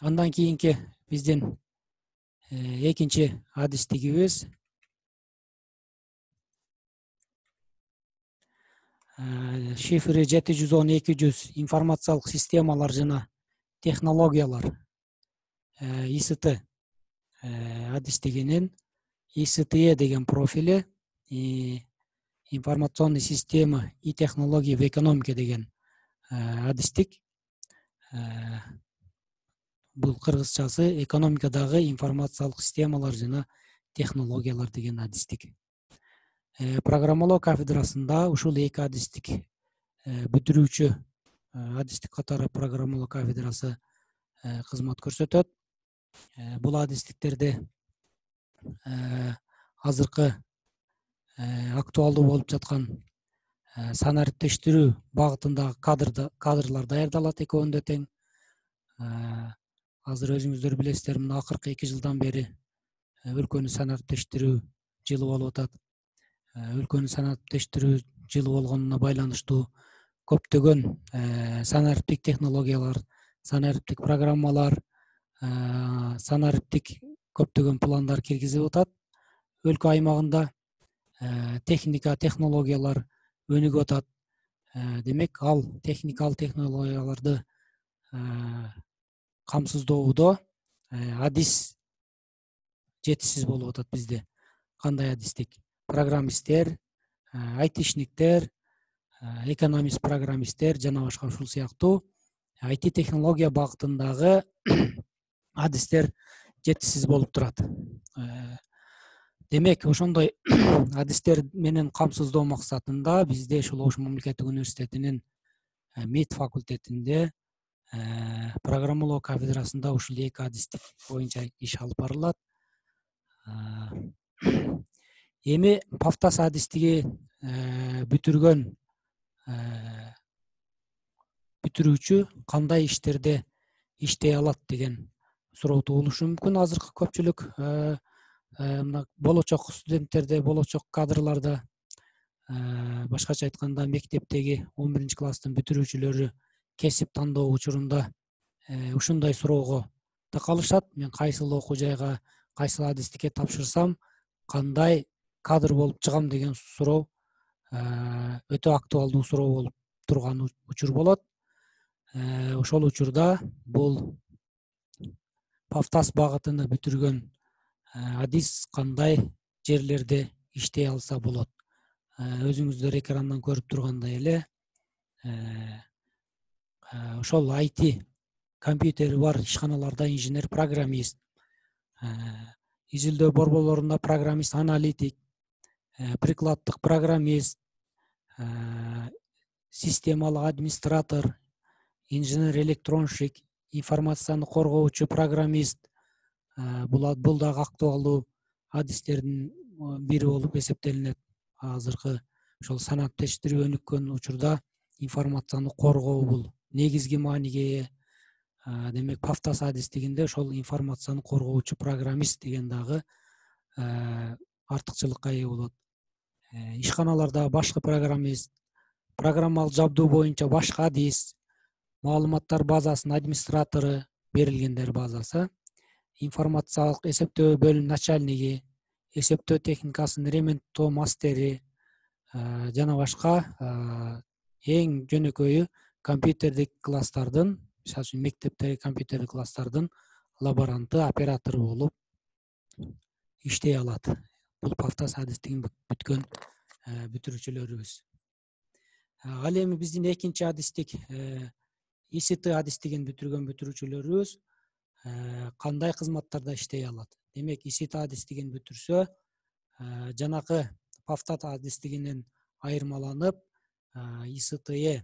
андан кийинки биздин экинчи адистигибиз шифри жети жүз он эки жүз информациялык системалар жана технологиялар ИСТ адистигинин ИСТЕ деген профили информационный система и технологии в экономике деген адистик бул кыргызчасы экономикадагы информациялык системалар жана технологиялар деген адистик программалоо кафедрасында ушул эки адистик бүтүрүүчү адистик катары программалоо кафедрасы кызмат көрсөтөт бул адистиктерде азыркы актуалдуу болуп жаткан санариптештирүү багытындагы кадрлар даярдалат экөөндө тең азыр өзүңүздөр билесиздер мына акыркы эки жылдан бери өлкөнү санариптештирүү жылы болуп атат өлкөнү санариптештирүү жылы болгонуна байланыштуу көптөгөн санариптик технологиялар санариптик программалар санариптик көптөгөн пландар киргизип атат өлкө аймагында техника технологиялар өнүгүп атат демек ал техникалык технологияларды камсыздоодо адис жетишсиз болуп атат бизде кандай адистик программисттер айтишниктер экономист программисттер жана башка ушул сыяктуу айти технология багытындагы адистер жетишсиз болуп турат демек ошондой адистер менен камсыздоо максатында бизде ушул ош мамлекеттик университетинин мид факультетинде программалоо кафедрасында ушул эки адистик боюнча иш алып барылат. Эми пафтас адистиги бүтүргөн бүтүрүүчү кандай иштерде иштей алат деген суроо туулушу мүмкүн. Азыркы көпчүлүк мына болочок студенттерде болочок кадрларда башкача айтканда мектептеги он биринчи класстын бүтүрүүчүлөрү кесип тандоо учурунда ушундай суроого такалышат мен кайсыл окуу жайга кайсыл адистикке тапшырсам кандай кадр болуп чыгам деген суроо өтө актуалдуу суроо болуп турган учур болот. Ошол учурда бул пафтас багытыны бүтүргөн адис кандай жерлерде иштей алса болот. Өзүңүздөр экрандан көрүп тургандай эле ошол айти компьютери бар ишканаларда инженер программист. Изилдөө борборлорунда программист аналитик прикладдык программист системалык администратор инженер электронщик информацияны коргоочу программист бул дагы актуалдуу адистердин бири болуп эсептелинет. Азыркы ошол санариптештирүү өнүккөн учурда информацияны коргоо бул. Негизги мааниге ээ демек пафтас адистигинде ошол информацияны коргоочу программист деген дагы артыкчылыкка ээ болот. Ишканаларда башкы программист программалык жабдуу боюнча башкы адис маалыматтар базасынын администратору берилгендер базасы информациялык эсептөө бөлүм начальниги эсептөө техникасынын ремонттоо мастери жана башка эң жөнөкөйү компьютердик класстардын мисалы үчүн мектептеги компьютердик класстардын лаборанты оператору болуп иштей алат бул пафтас адистигин бүткөн бүтүрүүчүлөрүбүз ал эми биздин экинчи адистик ИСТ адистигин бүтүргөн бүтүрүүчүлөрүбүз кандай кызматтарда иштей алат демек исит адистигин бүтүрсө жанакы пафтат адистигинен айырмаланып ИСТЕ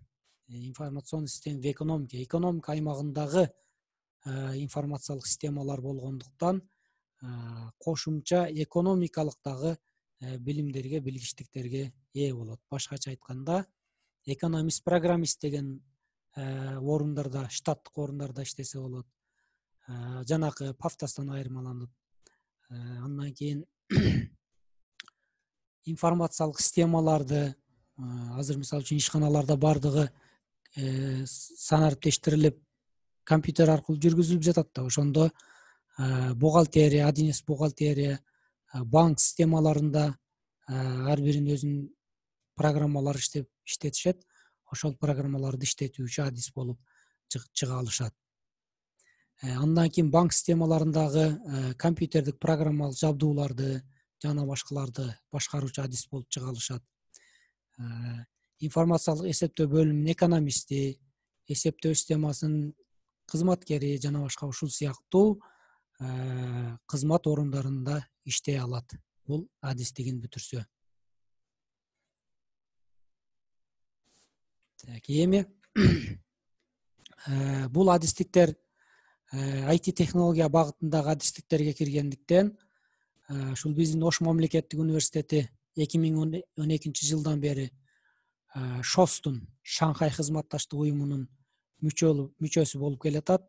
информационный система в экономике. Экономика аймагындагы информациялык системалар болгондуктан кошумча экономикалык дагы билимдерге билгичтиктерге ээ болот башкача айтканда экономист программист деген орундарда штаттык орундарда иштесе болот жанакы пафтастан айырмаланып андан кийин информациялык системаларды азыр мисалы үчүн ишканаларда баардыгы санариптештирилип компьютер аркылуу жүргүзүлүп жатат да. Ошондо бухгалтерия один эс бухгалтерия банк системаларында ар биринин өзүнүн программалары иштеп иштетишет. Ошол программаларды иштетүүчү адис болуп чыга алышат. Андан кийин банк системаларындагы компьютердик программалык жабдууларды жана башкаларды башкаруучу адис болуп чыга алышат информациялык эсептөө бөлүмүнүн экономисти эсептөө системасынын кызматкери жана башка ушул сыяктуу кызмат орундарында иштей алат бул адистигин бүтүрсө так эми бул адистиктер айти технология багытындагы адистиктерге киргендиктен ушул биздин ош мамлекеттик университети эки миң он экинчи жылдан бери шостун шанхай кызматташтык уюмунун мүчөсү болуп келатат.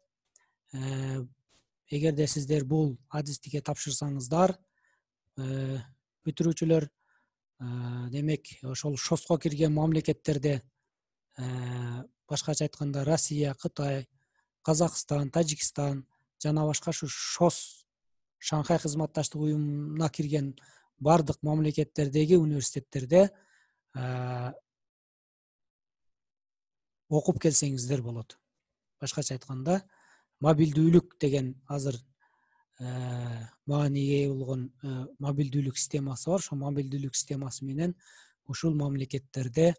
Эгерде сиздер бул адистикке тапшырсаңыздар бүтүрүүчүлөр демек ошол шоско кирген мамлекеттерде башкача айтканда россия кытай казакстан тажикстан жана башка ушу шос шанхай кызматташтык уюмуна кирген баардык мамлекеттердеги университеттерде окуп келсеңиздер болот башкача айтканда мобилдүүлүк деген азыр мааниге ээ болгон мобилдүүлүк системасы бар. Ошол мобилдүүлүк системасы менен ушул мамлекеттерде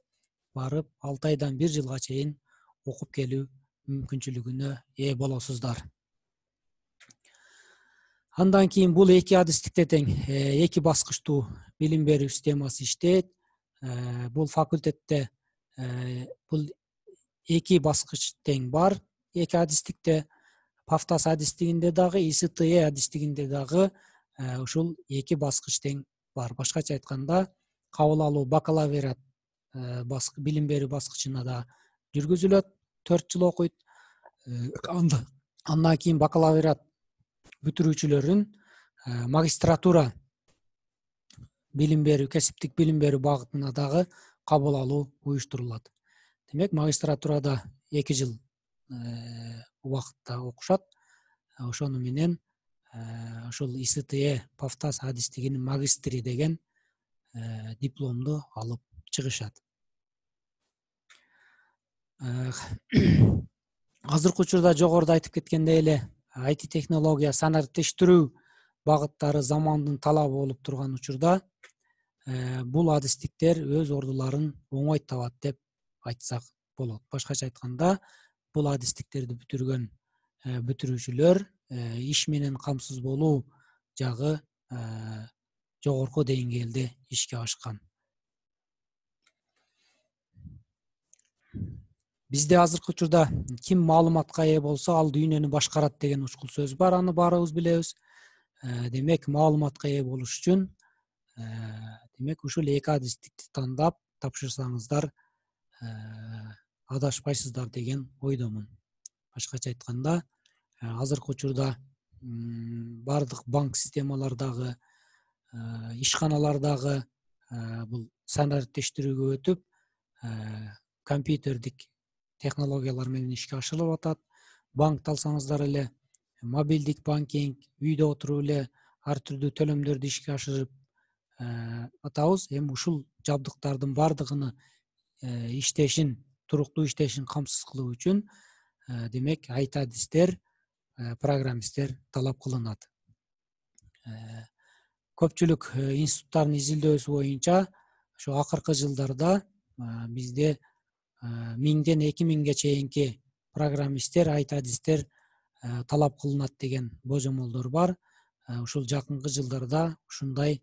барып алты айдан бир жылга чейин окуп келүү мүмкүнчүлүгүнө ээ болосуздар. Андан кийин бул эки адистикте тең эки баскычтуу билим берүү системасы иштейт. Бул факультетте бул эки баскыч тең бар. Эки адистикте пафтас адистигинде дагы исте адистигинде дагы ушул эки баскыч тең бар. Башкача айтканда кабыл алуу бакалавриат билим берүү баскычына да жүргүзүлөт. Төрт жыл окуйт. Андан кийин бакалавриат бүтүрүүчүлөрүн магистратура билим берүү кесиптик билим берүү багытына дагы кабыл алуу уюштурулат. Демек магистратурада эки жыл убакытта окушат ошону менен ушул исте пафтас адистигинин магистри деген дипломду алып чыгышат. Азыркы учурда жогоруда айтып кеткендей эле айти технология санариптештирүү багыттары замандын талабы болуп турган учурда бул адистиктер өз ордуларын оңой табат деп айтсак болот башкача айтканда бул адистиктерди бүтүргөн бүтүрүүчүлөр иш менен камсыз болуу жагы жогорку деңгээлде ишке ашкан бизде азыркы учурда ким маалыматка ээ болсо ал дүйнөнү башкарат деген ушкул сөз бар аны баарыбыз билебиз. Демек маалыматка ээ болуш үчүн демек ушул эки адистикти тандап тапшырсаңыздар адашпайсыздар деген ойдомун. Башкача айтканда азыркы учурда баардык банк системалардагы ишканалардагы бул санариптештирүүгө өтүп компьютердик технологиялар менен ишке ашырылып атат. Банкты алсаңыздар эле мобилдик банкинг үйдө отуруп эле ар түрдүү төлөмдөрдү ишке ашырып атабыз. Эми ушул жабдыктардын баардыгыны иштешин туруктуу иштешин камсыз кылуу үчүн демек айт адистер программисттер талап кылынат. Көпчүлүк институттардын изилдөөсү боюнча ушу акыркы жылдарда бизде миңден эки миңге чейинки программисттер айт адистер талап кылынат деген божомолдор бар. Ушул жакынкы жылдарда ушундай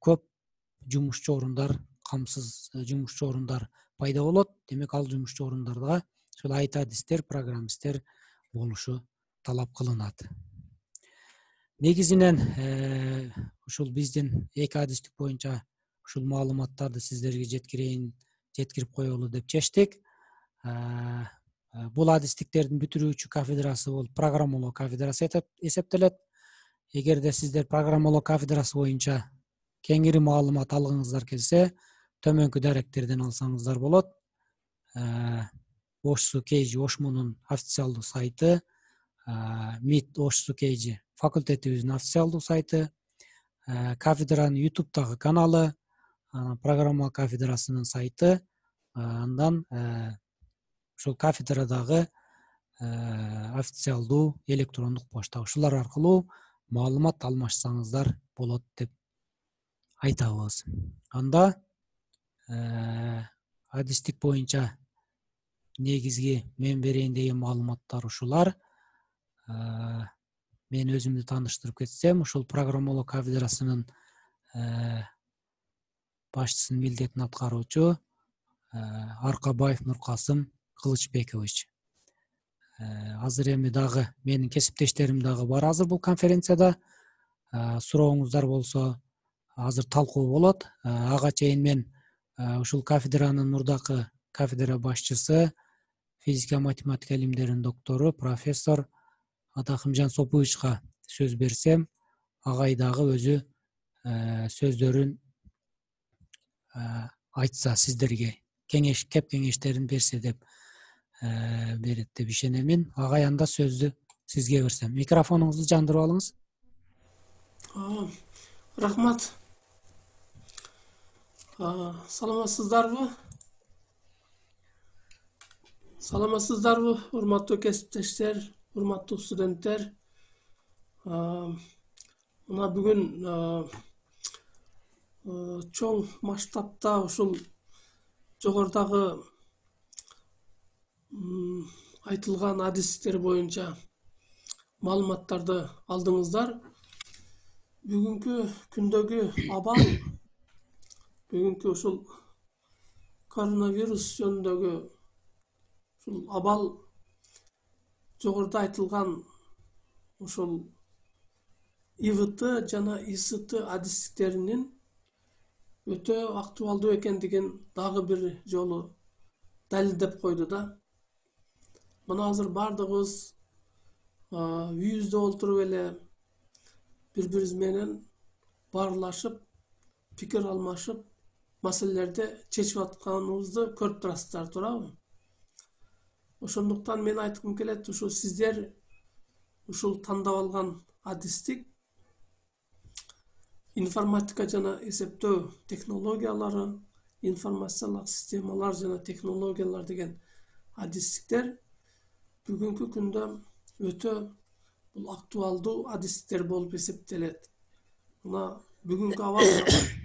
көп жумушчу орундар камсыз жумушчу орундар пайда болот демек ал жумушчу орундарга ушул айт адистер программисттер болушу талап кылынат негизинен ушул биздин эки адистик боюнча ушул маалыматтарды сиздерге жеткирейин жеткирип коелу деп чечтик бул адистиктердин бүтүрүүчү кафедрасы бул программалоо кафедрасы эсептелет эгерде сиздер программалоо кафедрасы боюнча кеңири маалымат алгыңыздар келсе төмөнкү даректерден алсаңыздар болот ош су кейжи ошмунун официалдуу сайты мид ош су кейжи факультетибиздин официалдуу сайты кафедранын ютубтагы каналы анан программа кафедрасынын сайты андан ушул кафедрадагы официалдуу электрондук почта ушулар аркылуу маалымат алмашсаңыздар болот деп айтабыз анда адистик боюнча негизги мен берейин деген маалыматтар ушулар мен өзүмдү тааныштырып кетсем ушул программалоо кафедрасынын башчысынын милдетин аткаруучу аркабаев нуркасым кылычбекович азыр эми дагы менин кесиптештерим дагы бар азыр бул конференцияда сурооңуздар болсо азыр талкуу болот ага чейин мен ушул кафедранын мурдакы кафедра башчысы физика математика илимдеринин доктору профессор атакымжан сопуевичка сөз берсем агай дагы өзү сөздөрүн айтса сиздерге кеңеш кеп кеңештерин берсе деп берет деп ишенемин агай анда сөздү сизге берсем микрофонуңузду жандырып алыңыз рахмат саламатсыздарбы саламатсыздарбы урматтуу кесиптештер урматтуу студенттер мына бүгүн чоң масштабта ушул жогорудагы айтылган адистер боюнча маалыматтарды алдыңыздар бүгүнкү күндөгү абал бүгүнкү ушул коронавирус жөнүндөгү ушул абал жогоруда айтылган ушул ивт жана ист адистиктеринин өтө актуалдуу экендигин дагы бир жолу далилдеп койду да мына азыр баардыгыбыз үйүбүздө отуруп эле бири бирибиз менен баарлашып пикир алмашып маселелерди чечип атканыбызды көрүп турасыздар туурабы? Ошондуктан мен айткым келет ушу сиздер ушул тандап алган адистик информатика жана эсептөө технологиялары информациялык системалар жана технологиялар деген адистиктер бүгүнкү күндө өтө бул актуалдуу адистиктер болуп эсептелет. Мына бүгүнкү абал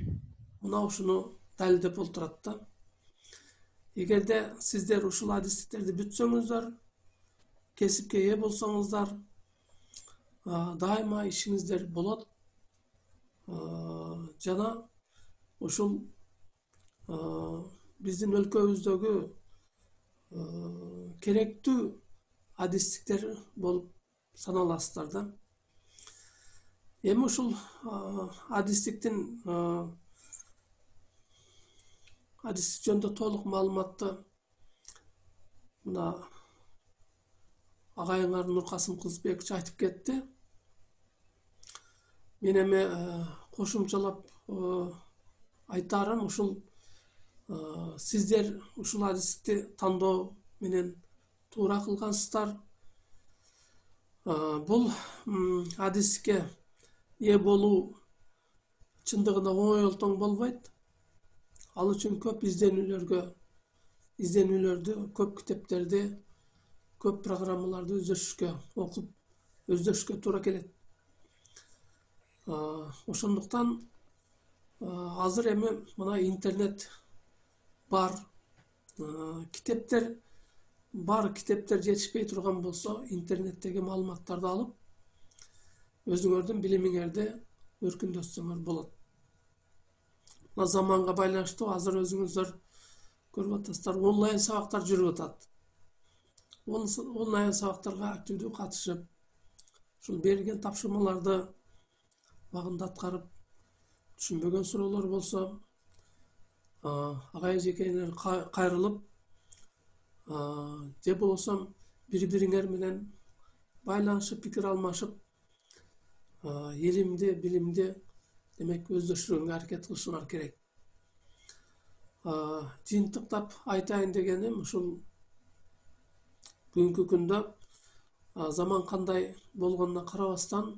мына ушуну далилдеп отурат да эгерде сиздер ушул адистиктерди бүтсөңүздөр кесипке ээ болсоңуздар дайыма ишиңиздер болот жана ушул биздин өлкөбүздөгү керектүү адистиктер болуп саналасыздар да эми ушул адистиктин адистик жөнүндө толук маалыматты мына агайыңар нуркасым кызбекович айтып кетти мен эми кошумчалап айтаарым ушул сиздер ушул адистикти тандоо менен туура кылгансыздар бул адистикке ээ болуу чындыгында оңой олтоң болбойт ал үчүн көп изденүүлөргө изденүүлөрдү көп китептерди көп программаларды өздөшүшкө окуп өздөшкө туура келет ошондуктан азыр эми мына интернет бар китептер бар китептер жетишпей турган болсо интернеттеги маалыматтарды алып өзүңөрдүн билимиңерди өркүндөтсөңөр болот мына заманга байланыштуу азыр өзүңүздөр көрүп атасыздар онлайн сабактар жүрүп атат онлайн сабактарга активдүү катышып ушул берилген тапшырмаларды убагында аткарып түшүнбөгөн суроолор болсо агай эжекеңер кайрылып же болбосо бири бириңер менен байланышып пикир алмашып илимди билимди демек өздөштүргөнгө аракет кылышыңар керек жыйынтыктап айтайын дегеним ушул бүгүнкү күндө заман кандай болгонуна карабастан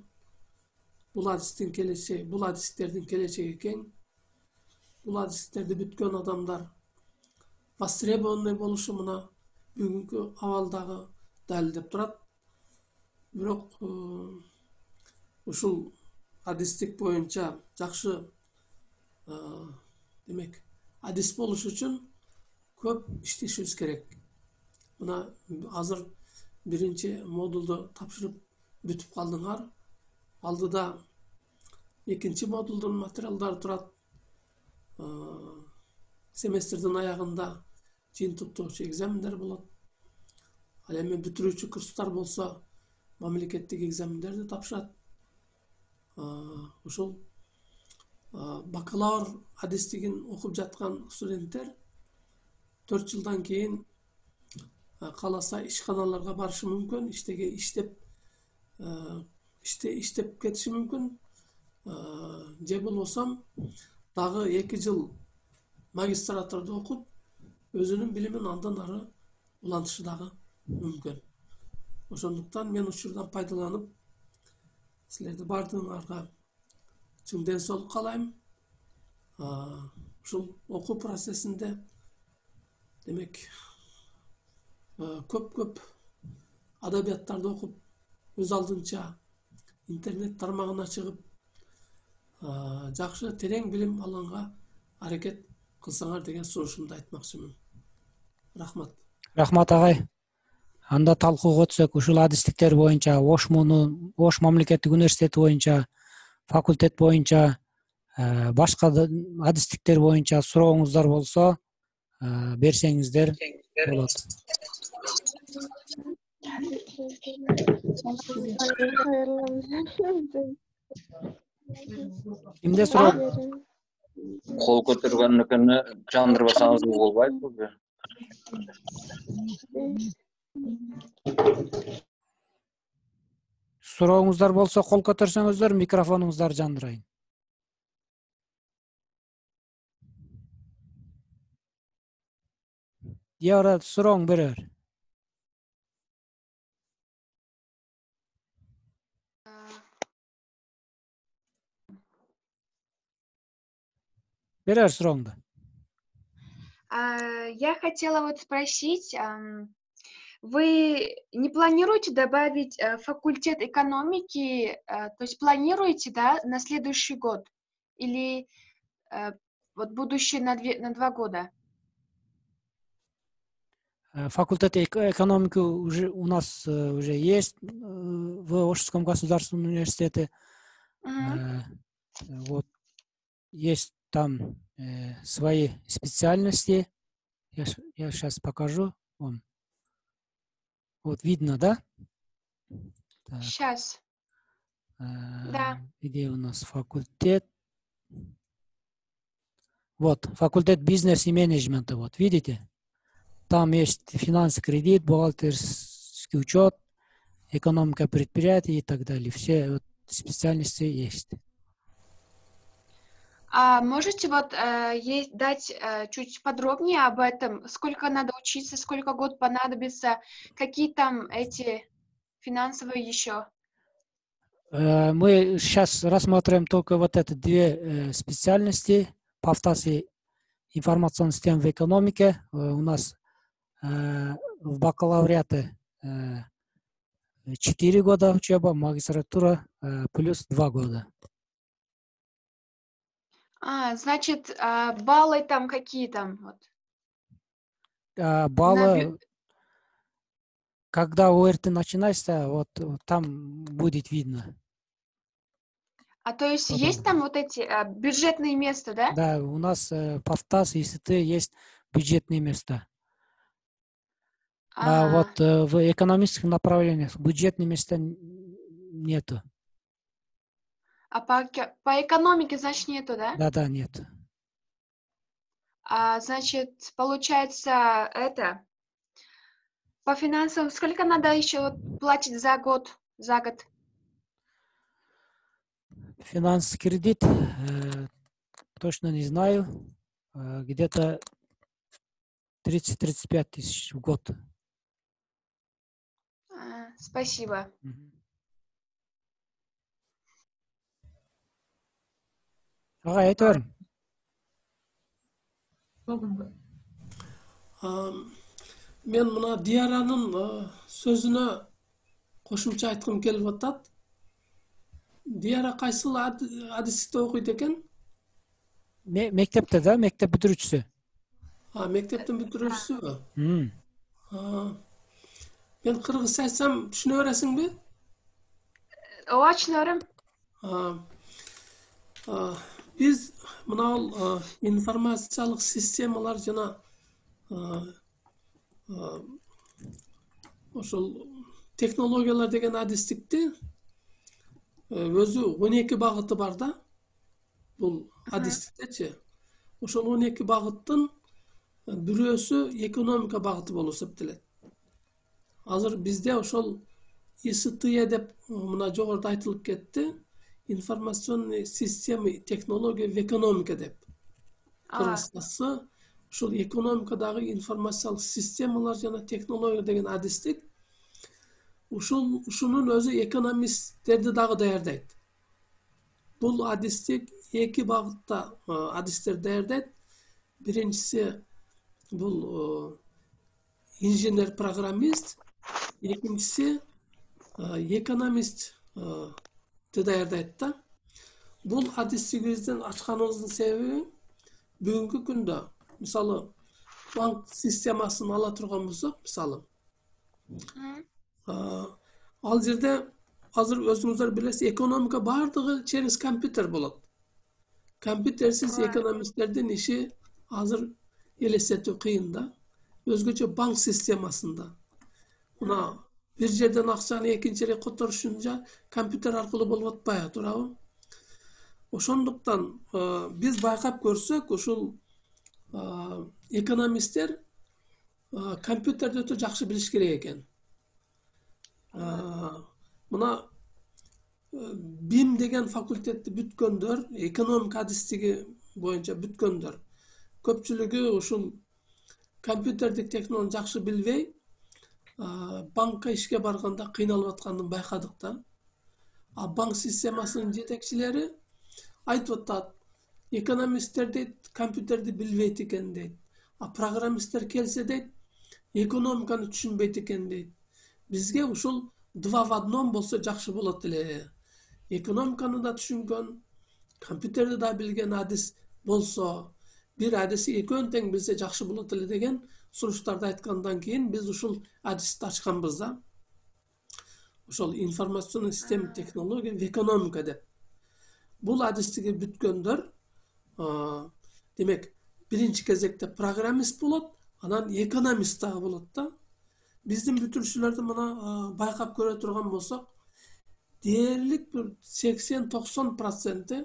бул адистин келечеги бул адистердин келечеги кең бул адистерди бүткөн адамдар востребованный болушу мына бүгүнкү абалдагы далилдеп турат бирок ушул адистик боюнча жакшы демек адис болуш үчүн көп иштешибиз керек. Мына азыр биринчи модулду тапшырып бүтүп калдыңар алдыда экинчи модулдун материалдары турат семестрдин аягында жыйынтыктоочу экзамендер болот ал эми бүтүрүүчү курстар болсо мамлекеттик экзамендерди тапшырат ушул бакалавр адистигин окуп жаткан студенттер төрт жылдан кийин кааласа ишканаларга барышы мүмкүн иштеге иштеп иштеп кетиши мүмкүн же болбосо дагы эки жыл магистратурада окуп өзүнүн билимин андан ары улантышы дагы мүмкүн ошондуктан мен учурдан пайдаланып силерди баардыгыңарга чың ден соолук каалайм ушул окуу процессинде демек көп көп адабияттарды окуп өз алдынча интернет тармагына чыгып жакшы терең билим алганга аракет кылсаңар деген сунушумду айтмакчымын рахмат рахмат агай анда талкууга өтсөк ушул адистиктер боюнча ош муну ош мамлекеттик университети боюнча факультет боюнча э, башка адистиктер боюнча сурооңуздар болсо э, берсеңиздер болот. Кимде суроо? Кол көтөргөнүкүнү жандырбасаңыз болбойбу сурооңуздар болсо кол көтөрсөңүздөр микрофонуңуздарды жандырайын дилара сурооң бере бер бере бер сурооңду я хотела вот спросить вы не планируете добавить э, факультет экономики, э, то есть планируете, да, на следующий год? Или э, вот будущее на, две, на два года? Факультет экономики уже у нас уже есть в Ошском государственном университете. Uh-huh. Вот есть там свои специальности. Я, я сейчас покажу вам. Вот видно, да? Так. Сейчас. Да. Где у нас факультет? Вот, факультет бизнес и менеджмента, вот, видите? Там есть финанс, кредит, бухгалтерский учет, экономика предприятий и так далее. Все вот специальности есть. А можете вот э, есть, дать э, чуть подробнее об этом? Сколько надо учиться, сколько год понадобится, какие там эти финансовые еще? Э, мы сейчас рассматриваем только вот эти две э, специальности по автосе информационной системы в экономике. Э, у нас в бакалавриате э, 4 года учеба, магистратура плюс 2 года. А, значит, а, баллы там какие там? Вот. А, баллы, когда ОРТ начинается, вот, вот там будет видно. А то есть Потом. есть там вот эти а, бюджетные места, да? Да, у нас э, по ВТАС и СТ есть бюджетные места. А, а вот э, в экономических направлениях бюджетных места нету. А по, по экономике, значит, нету, да? Да, да, нет. А, значит, получается, это, по финансам, сколько надо еще платить за год, за год? Финанс, кредит, э, точно не знаю, э, где-то 30-35 тысяч в год. спасибо. Мгм. Ага айта бериң А, мен мына диаранын а, сөзүнө кошумча айткым келип атат диара адистикте окуйт экен Ме- мектепте да мектеп бүтүрүүчүсү а мектептин бүтүрүүчүсүбү Мм. А, мен кыргызча айтсам түшүнө бересиңби Ооба түшүнөрүм. А, а, биз мынабул а, информациялык системалар жана а, а, ошол технологиялар деген адистикти э, өзү он эки багыты бар да бул адистиктечи ошол он эки багыттын э, бирөөсү экономика багыты болуп эсептелет азыр бизде ошол ИСТЕ деп э, мына жогоруда айтылып кетти информационные системы технология в экономике деп кыргызчасы ушул экономикадагы информациялык системалар жана технология деген адистик ушул ушунун өзү экономисттерди дагы даярдайт бул адистик эки багытта адистер даярдайт биринчиси бул инженер программист экинчиси экономист Didayarda aytdi. Bul hadisingizden açkanınızın sebebi bugünkü günde misalı bank sistemasını ala turgan bolsok, misalı. Ee, al yerde hazır özüňizler bilesiz ekonomika bardygy şey çeres kompüter bolat. Kompütersiz ekonomistlerden işi hazır elesetü kıyında. Özgöçe bank sistemasında. Buna бир жерден акчаны экинчи жерге которуш үчүн жа компьютер аркылуу болуп атпайбы туурабы ошондуктан биз байкап көрсөк ушул экономисттер компьютерди өтө жакшы билиш керек экен мына бим деген факультетти бүткөндөр экономика адистиги боюнча бүткөндөр көпчүлүгү ушул компьютердик технологияны жакшы билбей банкка ишке барганда кыйналып атканын байкадык да. А банк системасынын жетекчилери айтып атат экономисттер дейт компьютерди билбейт экен дейт. А программисттер келсе дейт экономиканы түшүнбөйт экен дейт. Бизге ушул два в одном болсо жакшы болот эле. Экономиканы да түшүнгөн компьютерди да билген адис болсо бир адиси экөөнү тең билсе жакшы болот эле деген сунуштарды айткандан кийин биз ушул адисти ачканбыз да ошол информационный система технология в экономика деп бул адистиги бүткөндөр демек биринчи кезекте программист болот анан экономист дагы болот да биздин бүтүрүүчүлөрдү мына байкап көрө турган болсок дээрлик бир сексен токсон проценти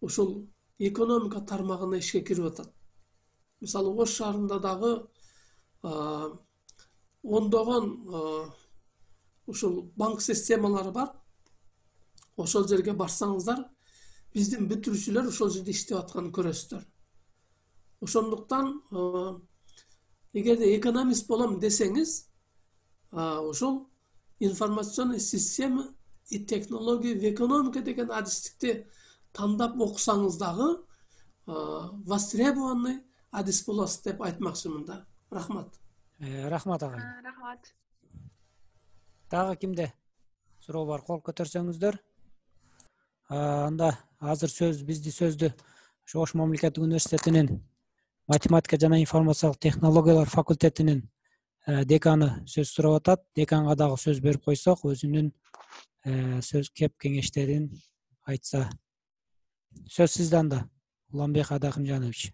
ушул экономика тармагына ишке кирип атат мисалы ош шаарында дагы ондогон ушул банк системалары бар. Ошол жерге барсаңыздар биздин бүтүрүүчүлөр ошол жерде иштеп атканын көрөсүздөр. Ошондуктан эгерде экономист болом десеңиз ошол информационный система и технология в экономика деген адистикти тандап окусаңыз дагы востребованный адис болосуз деп айтмакчымын да рахмат Э, рахмат агай А, Рахмат. дагы кимде суроо бар кол көтөрсөңүздөр А, анда азыр сөз бизди сөздү ушу ош мамлекеттик университетинин математика жана информациялык технологиялар факультетинин деканы сөз сурап атат деканга дагы сөз берип койсок өзүнүн сөз кеп кеңештерин айтса сөз сизде анда уланбек адакымжанович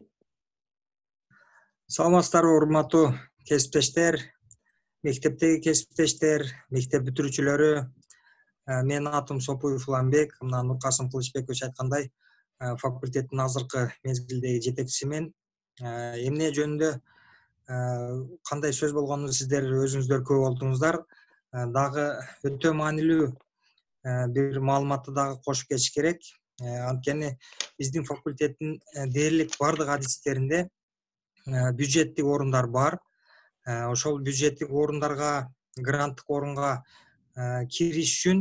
саламатсыздарбы урматтуу кесиптештер мектептеги кесиптештер мектеп бүтүрүүчүлөрү. Э, менин атым сопуев уланбек мына нуркасым кылычбекович айткандай э, факультеттин азыркы мезгилдеги жетекчисимин. Э, эмне жөнүндө кандай сөз болгонун сиздер өзүңүздөр көп болдуңуздар. Дагы өтө маанилүү бир маалыматты дагы кошуп кетиш керек. Анткени биздин факультеттин дээрлик баардык адистеринде бюджеттик орундар бар. Э, ошол бюджеттик орундарга гранттык орунга кириш үчүн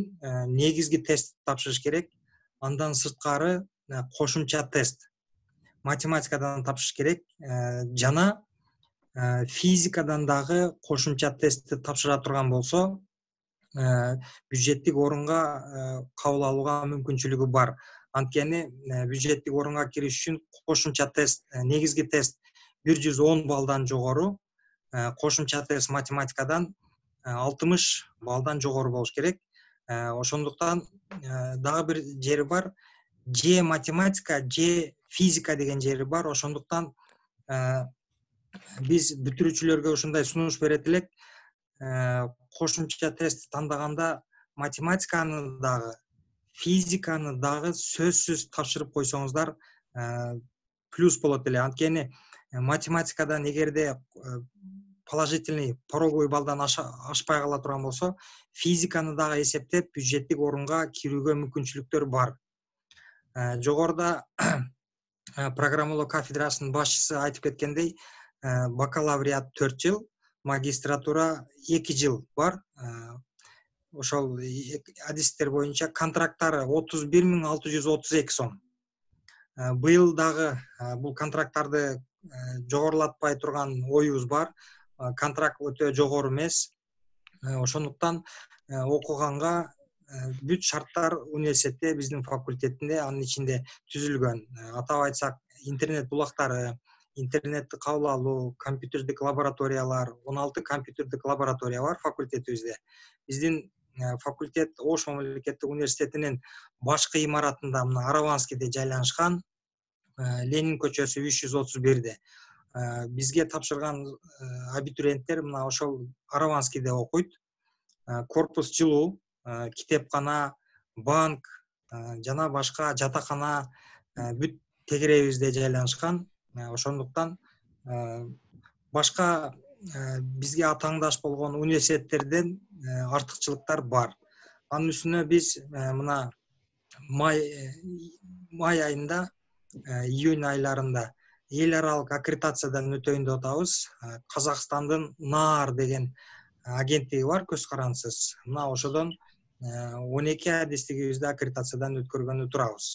негизги тест тапшырыш керек. Андан сырткары кошумча тест. Математикадан тапшырыш керек. Жана физикадан дагы кошумча тестти тапшыра турган болсо бюджеттик орунга кабыл алууга мүмкүнчүлүгү бар. Анткени бюджеттик орунга кириш үчүн кошумча тест негизги тест бир жүз он баллдан жогору кошумча тест математикадан алтымыш баллдан жогору болуш керек. Ошондуктан дагы бир жери бар. Же математика же физика деген жери бар. Ошондуктан биз бүтүрүүчүлөргө ушундай сунуш берет элек. Кошумча тестти тандаганда математиканы дагы физиканы дагы сөзсүз тапшырып койсоңуздар плюс болот эле. Анткени математикадан эгерде положительный пороговый баллдан ашпай кала турган болсо физиканы дагы эсептеп бюджеттик орунга кирүүгө мүмкүнчүлүктөр бар. Э, жогоруда э, программалоо кафедрасынын башчысы айтып кеткендей э, бакалавриат төрт жыл магистратура эки жыл бар. Ошол адистер боюнча контракттары отуз бир миң алты жүз отуз эки сом. Быйыл дагы бул контракттарды жогорулатпай турган оюбуз бар. Контракт өтө жогору эмес. Э, ошондуктан э, окуганга э, бүт шарттар университетте биздин факультетинде анын ичинде түзүлгөн. Атап айтсак интернет булактары интернетти кабыл алуу компьютердик лабораториялар он алты компьютердик лаборатория бар факультетибизде. Биздин факультет ош мамлекеттик университетинин башкы имаратында мына араванскийде жайланышкан ленин көчөсү үч жүз отуз бирде. Э, бизге тапшырган э, абитуриенттер мына ошол араванскийде окуйт. Э, корпус жылуу китепкана банк жана башка жатакана бүт тегерегибизде жайланышкан. Ошондуктан башка бизге атаандаш болгон университеттерден артыкчылыктар бар. Анын үстүнө биз мына май май айында июнь айларында. Эл аралык аккредитациядан өтөйүн деп атабыз казакстандын наар деген агенттиги бар көз карандысыз мына ошодон он эки адистигибизди аккредитациядан өткөргөнү турабыз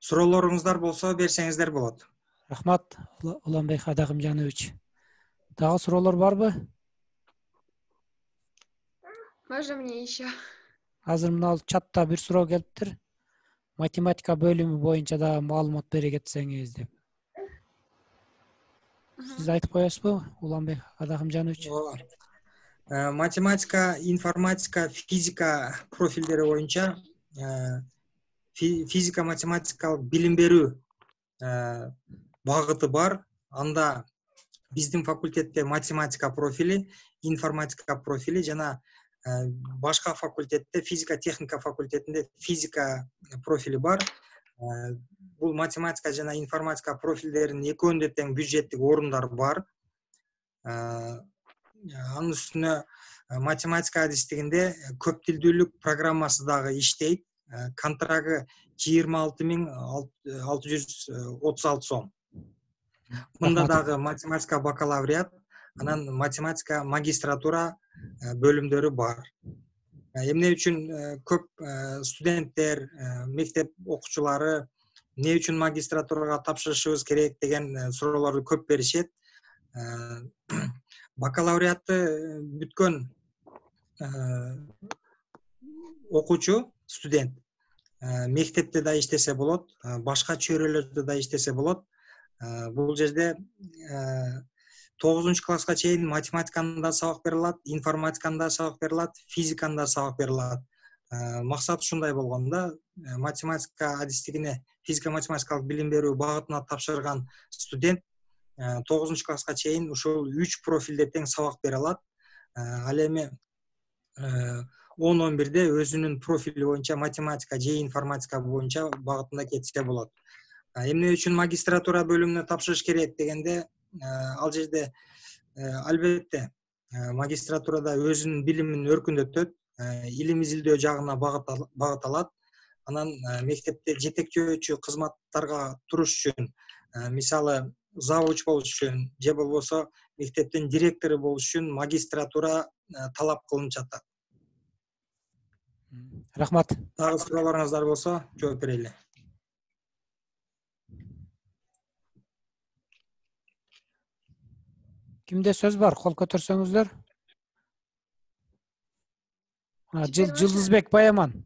суроолоруңуздар болсо берсеңиздер болот рахмат уланбек адакымжанович дагы суроолор барбы можно мне еще азыр мына чатта бир суроо келиптир математика бөлүмү боюнча дагы маалымат бере кетсеңиз деп. Сиз айтып коесузбу уланбек адакымжанович ооба. Э, математика информатика физика профилдери боюнча э, физика математикалык билим берүү э, багыты бар. Анда биздин факультетте математика профили информатика профили жана башка факультетте физика техника факультетинде физика профили бар. Э, бул математика жана информатика профилдеринин экөөндө тең бюджеттик орундар бар. Э, анын үстүнө математика адистигинде көп тилдүүлүк программасы дагы иштейт контрагы жыйырма алты миң алты жүз отуз алты сом. Мында дагы математика бакалавриат анан математика магистратура Э, бөлүмдөрү бар. Э, эмне үчүн э, көп студенттер мектеп окуучулары эмне үчүн магистратурага тапшырышыбыз керек? деген суроолорду көп беришет. Бакалавриатты бүткөн окуучу студент. Мектепте да иштесе болот башка чөйрөлөрдө да иштесе болот. Бул жерде тогузунчу класска чейин математиканы да сабак бере алат информатиканы да сабак бере алат физиканы да сабак бере алат э, максат ушундай болгон да э, математика адистигине физика математикалык билим берүү багытына тапшырган студент э, тогузунчу класска чейин ушул үч профилде тең сабак бере алат ал эми он он бирде өзүнүн профили боюнча математика же информатика боюнча багытында кетсе болот эмне үчүн магистратура бөлүмүнө тапшырыш керек дегенде ал жерде э, албетте э, магистратурада өзүнүн билимин өркүндөтөт илим изилдөө жагына багыт алат. Анан мектепте жетекчөөчү кызматтарга туруш үчүн мисалы завуч болуш үчүн же болбосо мектептин директору болуш үчүн магистратура талап кылынып жатат. Рахмат. Дагы суроолоруңуздар болсо жооп берели кимде сөз бар кол көтөрсөңүздөр жылдызбек баяман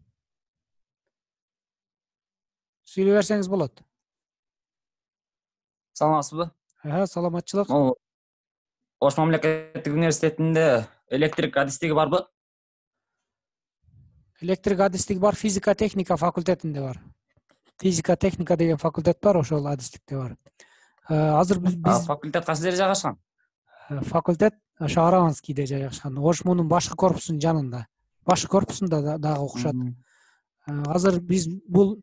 сүйлөй берсеңиз болот саламатсызбы саламатчылык могу ош мамлекеттик университетинде электрик адистиги барбы электрик адистик бар физика техника факультетинде бар физика техника деген факультет бар ошол адистикте бар азыр биз факультет кайсы жерде жайгашкан факультет ошо араванскийде жайгашкан ошмунун башкы корпусунун жанында башкы корпусунда дагы окушат азыр биз бул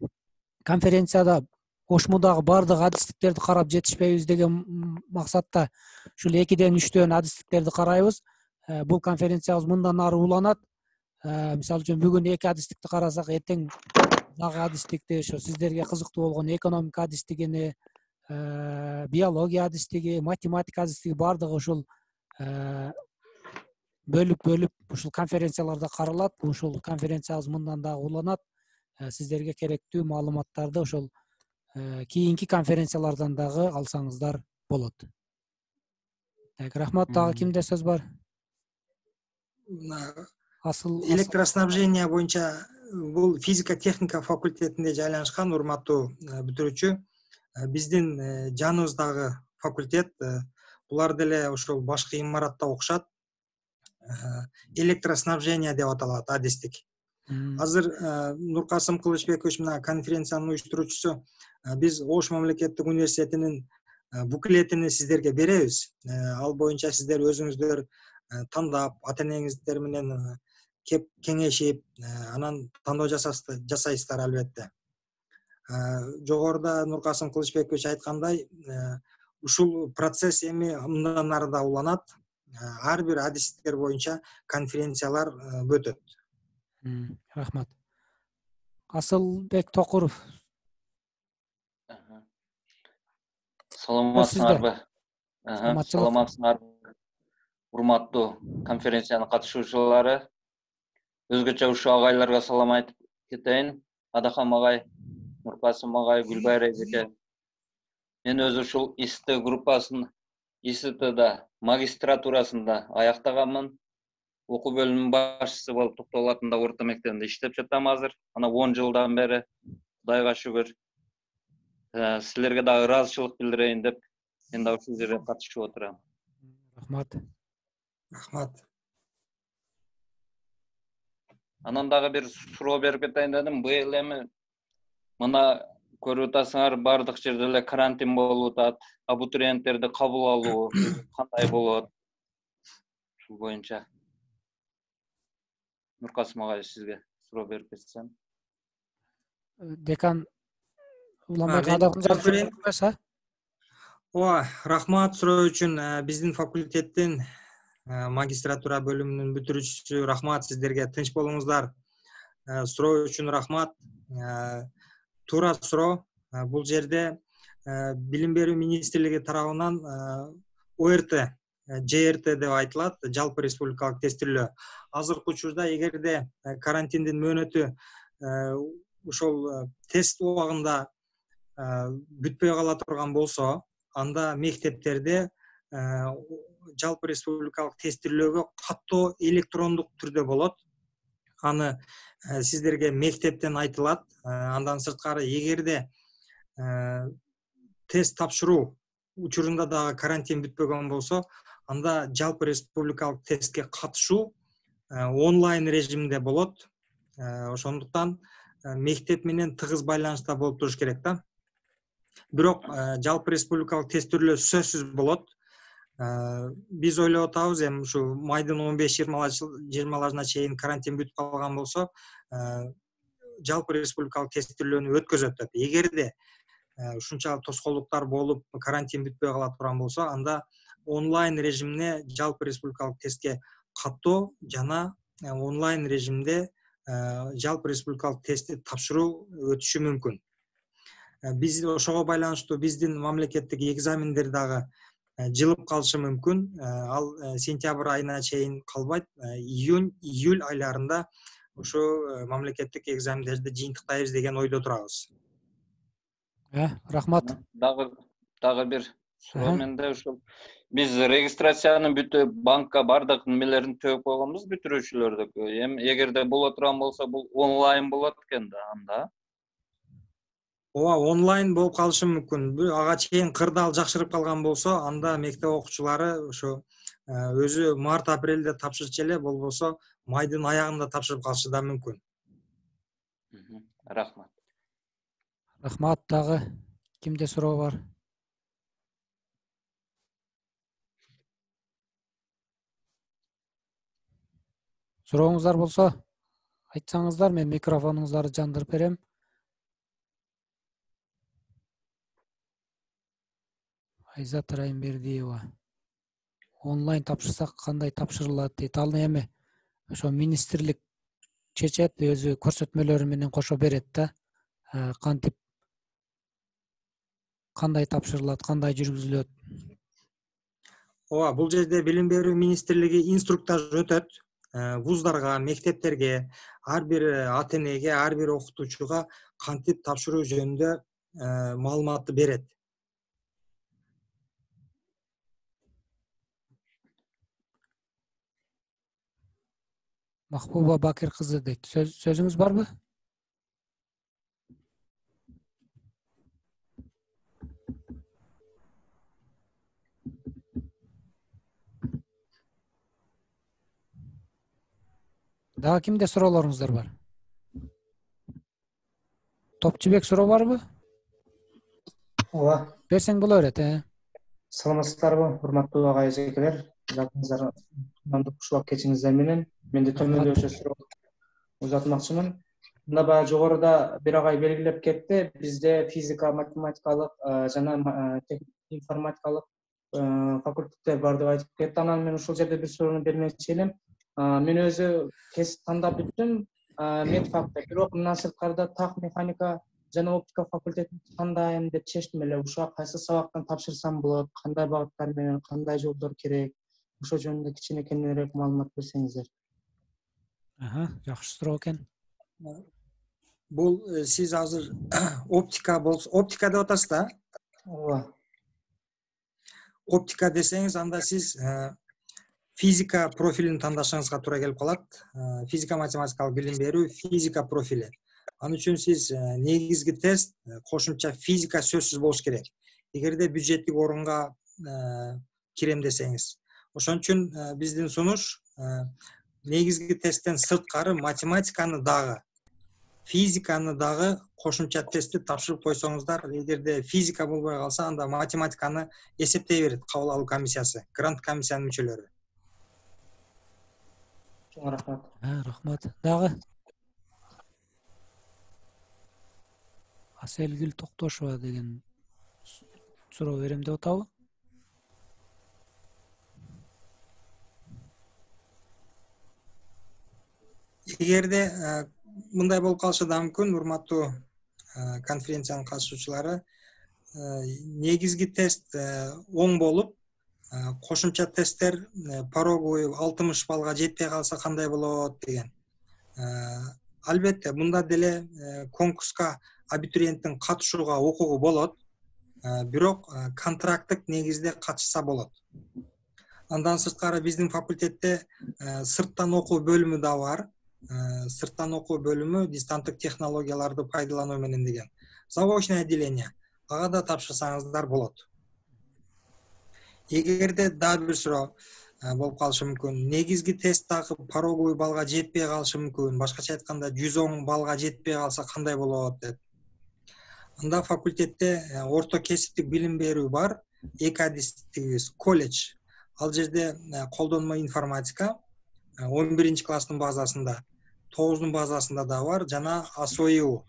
конференцияда ошмудагы баардык адистиктерди карап жетишпейбиз деген максатта ушул экиден үчтөн адистиктерди карайбыз бул конференциябыз мындан ары уланат мисалы үчүн бүгүн эки адистикти карасак эртең дагы адистикти ошо сиздерге кызыктуу болгон экономика адистигини Э, биология адистиги математика адистиги баардыгы ушул э, бөлүп бөлүп ушул конференцияларда каралат ушул конференциябыз мындан дагы уланат. Э, сиздерге керектүү маалыматтарды ошол кийинки конференциялардан дагы алсаңыздар болот. Так рахмат дагы кимде сөз бар? Асыл электроснабжение боюнча бул физика техника факультетинде жайланышкан урматтуу бүтүрүүчү. Биздин э, жаныбыздагы факультет э, булар деле ошол башкы имаратта окушат электроснабжение деп аталат адистик азыр нуркасым кылычбекович мына конференциянын уюштуруучусу биз ош мамлекеттик университетинин буклетини сиздерге беребиз. Ал боюнча сиздер өзүңүздөр тандап ата энеңиздер менен кеп кеңешип анан тандоо жасайсыздар албетте. Э, жогоруда нуркасым кылычбекович айткандай э, ушул процесс эми мындан ары да уланат. Э, ар бир адистиктер боюнча конференциялар өтөт рахмат. Асылбек токуров. Саламатсыңарбы саламатсыңарбы урматтуу конференциянын катышуучулары өзгөчө ушул агайларга салам айтып кетейин адакам агай нуркасым агай гүлбайра эжеке мен өзү ушул ист группасын истда магистратурасында аяктаганмын окуу бөлүмүнүн башчысы болуп токтогул атындагы орто мектебинде иштеп жатам азыр. Мына он жылдан бери кудайга шүгүр силерге дагы ыраазычылык билдирейин деп мен дагы ушул жерге катышып отурам рахмат. Рахмат. Анан дагы бир суроо берип кетейин дедим быйыл эми мына көрүп атасыңар баардык жерде эле карантин болуп атат абитуриенттерди кабыл алуу кандай болот? Ушул боюнча. Нуркасым агай сизге суроо берип кетсем. Декан уланбек ооба рахмат. Суроо үчүн э, биздин факультеттин э, магистратура бөлүмүнүн бүтүрүүчүсү рахмат сиздерге. Тынч болуңуздар. Э, суроо үчүн рахмат туура суроо. Бул жерде билим берүү министрлиги тарабынан орт жрт деп айтылат. Жалпы республикалык тестирлөө азыркы учурда эгерде карантиндин мөөнөтү ошол тест убагында бүтпөй кала турган болсо анда мектептерде жалпы республикалык тестирлөөгө каттоо электрондук түрдө болот. Аны э, сиздерге мектептен айтылат. Э, андан сырткары эгерде э, тест тапшыруу учурунда дагы карантин бүтпөгөн болсо анда жалпы республикалык тестке катышуу онлайн режимде болот. Ошондуктан мектеп менен тыгыз байланышта болуп туруш керек да. Бирок жалпы республикалык тестирлөө сөзсүз болот биз ойлоп атабыз эми ушу майдын он беш жыйырмаларына чейин карантин бүтүп калган болсо жалпы республикалык тестирлөөнү өткөзөт деп. Эгерде ушунчалык тоскоолдуктар болуп карантин бүтпөй кала турган болсо анда онлайн режимде жалпы республикалык тестке каттоо жана онлайн режимде жалпы республикалык тестти тапшыруу өтүшү мүмкүн. Биз ошого байланыштуу биздин мамлекеттик экзамендер дагы жылып калышы мүмкүн ал сентябрь айына чейин калбайт июнь июль айларында ушу мамлекеттик экзамендерди жыйынтыктайбыз деген ойдо турабыз э рахмат. Дагы дагы бир суроо менде ушул биз регистрацияны бүтүп банкка баардык немелерин төгүп койгонбуз бүтүрүүчүлөрдүкү эми эгерде боло турган болсо бул онлайн болот экен да анда. Ооба онлайн болуп калышы мүмкүн ага чейин кырдаал жакшырып калган болсо анда мектеп окуучулары ушу өзү март апрелде тапшырчу эле болбосо майдын аягында тапшырып калышы да мүмкүн рахмат. Рахмат дагы кимде суроо бар? Сурооңуздар болсо айтсаңыздар мен микрофонуңуздарды жандырып берем. Айзат райымбердиева. Онлайн тапшырсак кандай тапшырылат дейт ал эми ошо министрлик чечет өзү көрсөтмөлөрү менен кошо берет да. Кантип кандай тапшырылат кандай жүргүзүлөт ооба бул жерде билим берүү министрлиги инструктаж өтөт вуздарга мектептерге ар бир ата энеге ар бир окутуучуга кантип тапшыруу жөнүндө маалыматты берет махбуба бакир кызы дейт сөзүңүз барбы дагы кимде суроолоруңуздар бар топчубек суроо барбы ооба берсең боло берет э саламатсыздарбы урматтуу агай эжекелер жатыңыздар кутмандуу куш убак кечиңиздер менен менде төмөндөгүчө суроо узатмакчымын мына баягы жогоруда бир агай белгилеп кетти бизде физика математикалык жана информатикалык факультеттер бар деп айтып кетти анан мен ушул жерде бир суроону бермекчи элем мен өзү кесип тандап бүттүм медфакты бирок мындан сырткарыда так механика жана оптика факультетин тандайм деп чечтим эле ушуга кайсы сабактан тапшырсам болот кандай багыттар менен кандай жолдор керек ошол жөнүндө кичине кененирээк маалымат берсеңиздер жакшы суроо экен бул сиз азыр оптика болсо оптика деп атасыз да ооба оптика десеңиз анда сиз физика профилин тандашыңызга туура келип калат физика математикалык билим берүү физика профили ал үчүн сиз негизги тест кошумча физика сөзсүз болуш керек эгерде бюджеттик орунга кирем десеңиз ошон үчүн биздин сунуш негизги тесттен сырткары математиканы дагы физиканы дагы кошумча тестти тапшырып койсоңуздар. Эгерде физика болбой калса анда математиканы эсептей берет кабыл алуу комиссиясы грант комиссиянын мүчөлөрү. Чоң рахмат. Рахмат. Дагы? Аселгүл токтошова деген суроо берем деп атабы? Эгерде мындай болуп калышы да мүмкүн урматтуу конференциянын катышуучулары негизги тест оң болуп кошумча тесттер пороговый алтымыш баллга жетпей калса кандай болот деген. Албетте мында деле конкурска абитуриенттин катышууга укугу болот бирок контракттык негизде катышса болот андан сырткары биздин факультетте сырттан окуу бөлүмү да бар. Сырттан окуу бөлүмү дистанттык технологияларды пайдалануу менен деген. Заочное отделение. Ага да тапшырсаңыздар болот. Эгерде дагы бир суроо э, болуп калышы мүмкүн. Негизги тест дагы пороговый баллга жетпей калышы мүмкүн. Башкача айтканда жүз он баллга жетпей калса кандай болот деп. Анда факультетте э, орто кесиптик билим берүү бар. Эки адистигибиз колледж. Ал жерде колдонмо информатика. Он биринчи класстын базасында тогуздун базасында да бар. Жана освоу